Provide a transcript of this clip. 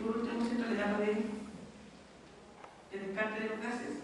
y por último centro de lavado de, de descarte de los gases